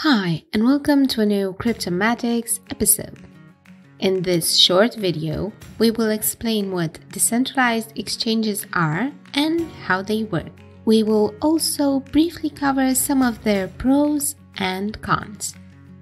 Hi, and welcome to a new Cryptomatics episode. In this short video, we will explain what decentralized exchanges are and how they work. We will also briefly cover some of their pros and cons.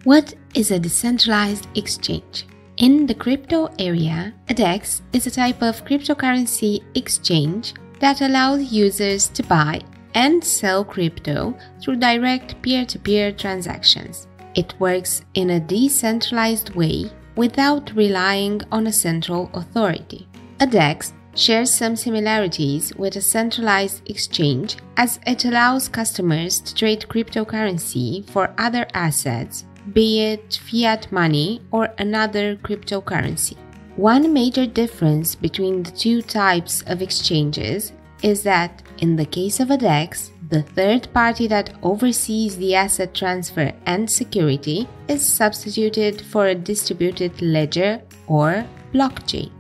What is a decentralized exchange? In the crypto area, a DEX is a type of cryptocurrency exchange that allows users to buy and sell crypto through direct peer to peer transactions. It works in a decentralized way without relying on a central authority. A DEX shares some similarities with a centralized exchange as it allows customers to trade cryptocurrency for other assets, be it fiat money or another cryptocurrency. One major difference between the two types of exchanges is that in the case of a DEX, the third party that oversees the asset transfer and security is substituted for a distributed ledger or blockchain.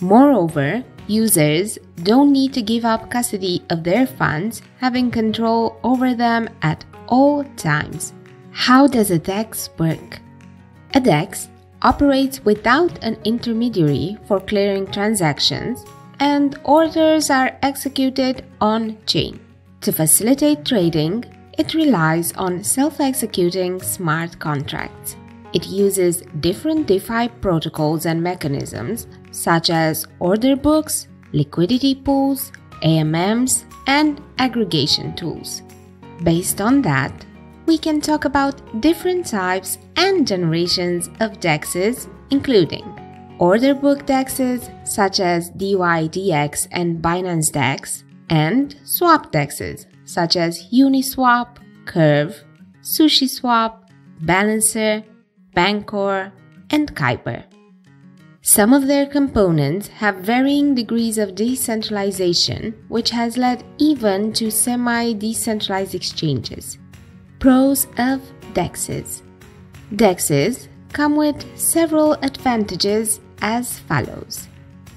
Moreover, users don't need to give up custody of their funds, having control over them at all times. How does a DEX work? A DEX operates without an intermediary for clearing transactions and orders are executed on chain. To facilitate trading, it relies on self executing smart contracts. It uses different DeFi protocols and mechanisms such as order books, liquidity pools, AMMs, and aggregation tools. Based on that, we can talk about different types and generations of DEXs, including order book dexes such as DYDX and Binance Dex, and swap dexes such as Uniswap, Curve, SushiSwap, Balancer, Bancor, and Kyber. Some of their components have varying degrees of decentralization, which has led even to semi decentralized exchanges. Pros of DEXs DEXs come with several advantages as follows.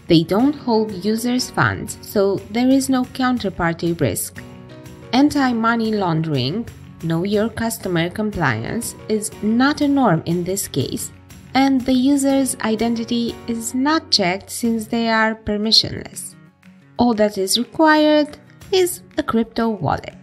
They don't hold users' funds, so there is no counterparty risk. Anti money laundering, know your customer compliance, is not a norm in this case, and the user's identity is not checked since they are permissionless. All that is required is a crypto wallet.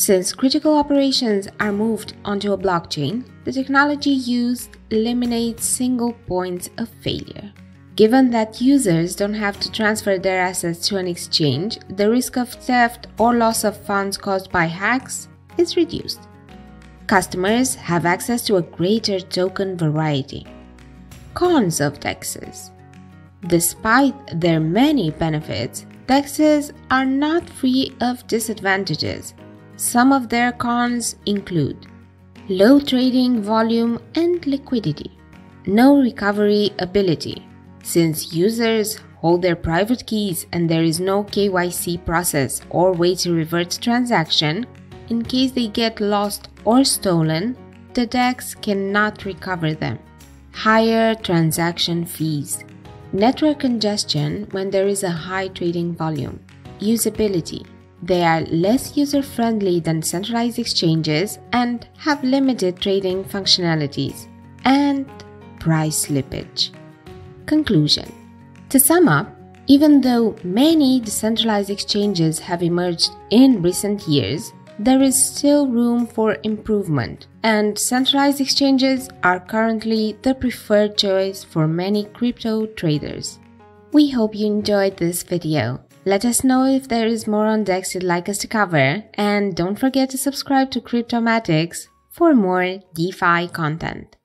Since critical operations are moved onto a blockchain, the technology used eliminates single points of failure. Given that users don't have to transfer their assets to an exchange, the risk of theft or loss of funds caused by hacks is reduced. Customers have access to a greater token variety. Cons of DEXs Despite their many benefits, DEXs are not free of disadvantages some of their cons include low trading volume and liquidity, no recovery ability, since users hold their private keys and there is no KYC process or way to revert transaction, in case they get lost or stolen, the DEX cannot recover them. Higher transaction fees, network congestion when there is a high trading volume, usability, they are less user friendly than centralized exchanges and have limited trading functionalities and price slippage. Conclusion To sum up, even though many decentralized exchanges have emerged in recent years, there is still room for improvement, and centralized exchanges are currently the preferred choice for many crypto traders. We hope you enjoyed this video. Let us know if there is more on DEX you'd like us to cover, and don't forget to subscribe to Cryptomatics for more DeFi content.